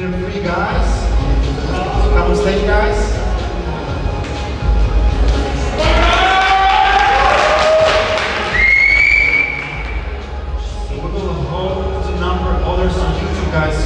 there three guys. Come on stage, guys. So we're gonna hold the number others on YouTube, guys.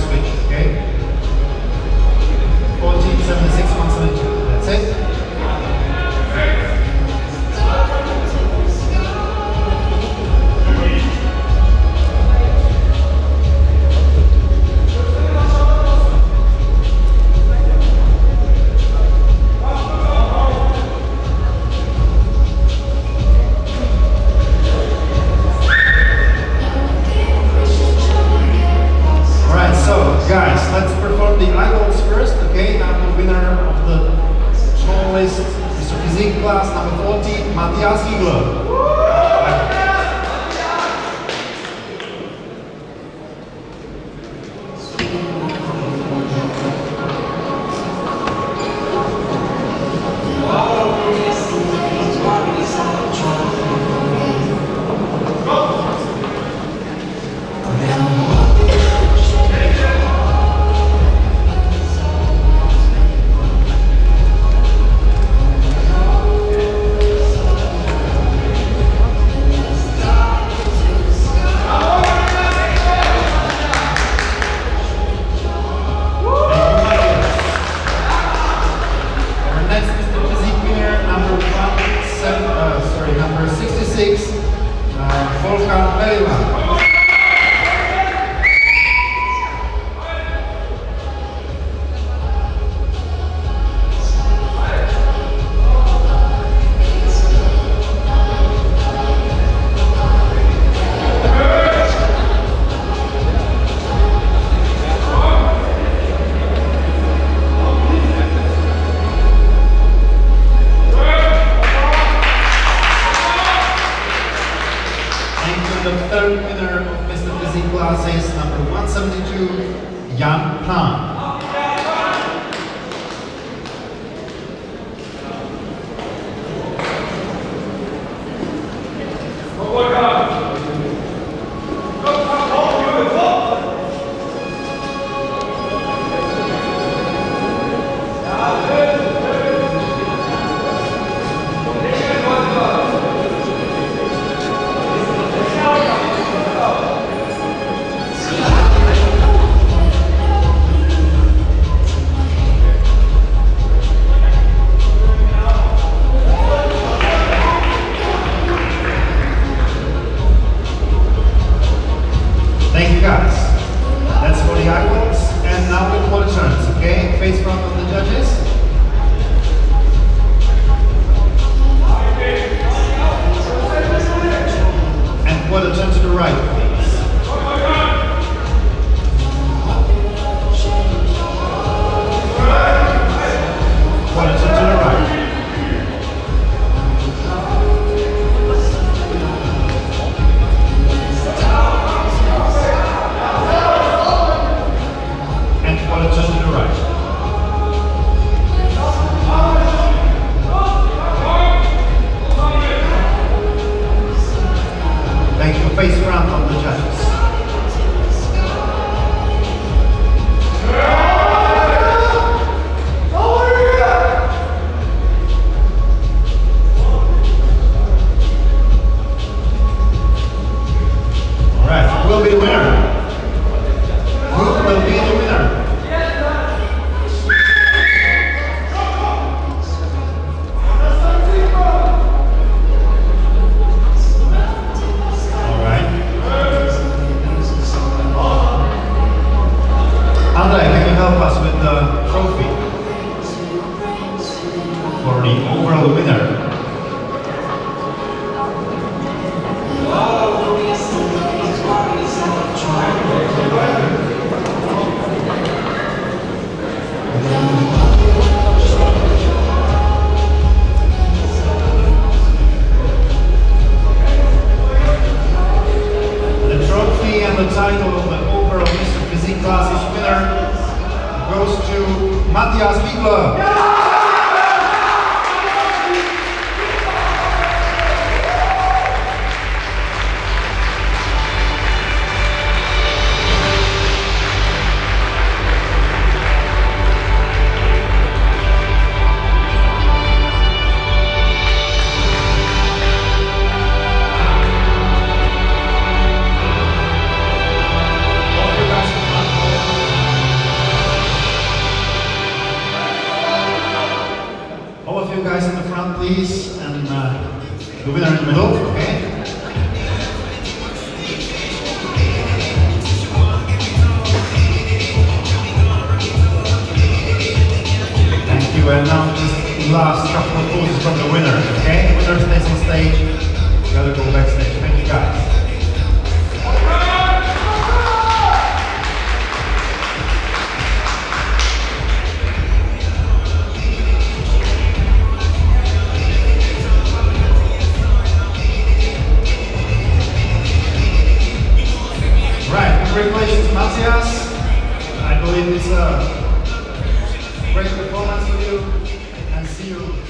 always Mr. Physique class number 40, Matthias Igler. number 66, uh, Volkan Berivan. Young plan. Make your face round on the judges. please, and uh, go in the middle, okay? Congratulations, Matthias. I uh, believe it's a great performance for you and see you